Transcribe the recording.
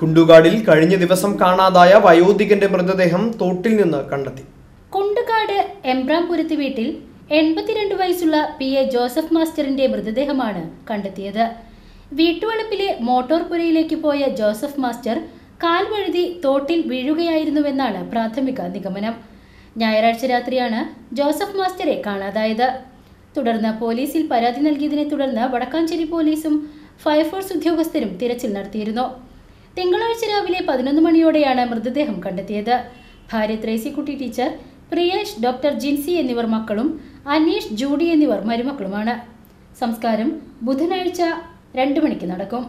കുണ്ടുകാടിൽ കഴിഞ്ഞ ദിവസം കാണാതായ വയോധികന്റെ മൃതദേഹം തോട്ടിൽ നിന്ന് കണ്ടെത്തി. കുണ്ടുകാട് എംബ്രാംപുരത്ത് വീട്ടിൽ എൺപത്തിരണ്ട് വയസ്സുള്ള പി എ ജോസഫ് മാസ്റ്ററിന്റെ മൃതദേഹമാണ് കണ്ടെത്തിയത്. വീട്ടുവളപ്പിലെ മോട്ടോർ പുരയിലേക്ക് പോയ ജോസഫ് മാസ്റ്റർ കാൽ വഴുതി തോട്ടിൽ വീഴുകയായിരുന്നുവെന്നാണ് പ്രാഥമിക നിഗമനം. ഞായറാഴ്ച രാത്രിയാണ് ജോസഫ് മാസ്റ്ററെ കാണാതായത്. തുടർന്ന് പോലീസിൽ പരാതി നൽകിയതിനെ തുടർന്ന് വടക്കാഞ്ചേരി പോലീസും ഫയർഫോഴ്സ് ഉദ്യോഗസ്ഥരും തിരച്ചിൽ നടത്തിയിരുന്നു. തിങ്കളാഴ്ച രാവിലെ പതിനൊന്ന് മണിയോടെയാണ് മൃതദേഹം കണ്ടെത്തിയത്. ഭാര്യ ത്രേസിക്കുട്ടി ടീച്ചർ പ്രിയേഷ് ഡോക്ടർ ജിൻസി എന്നിവർ മക്കളും അനീഷ് ജൂഡി എന്നിവർ മരുമക്കളുമാണ്. സംസ്കാരം ബുധനാഴ്ച രണ്ട് മണിക്ക് നടക്കും.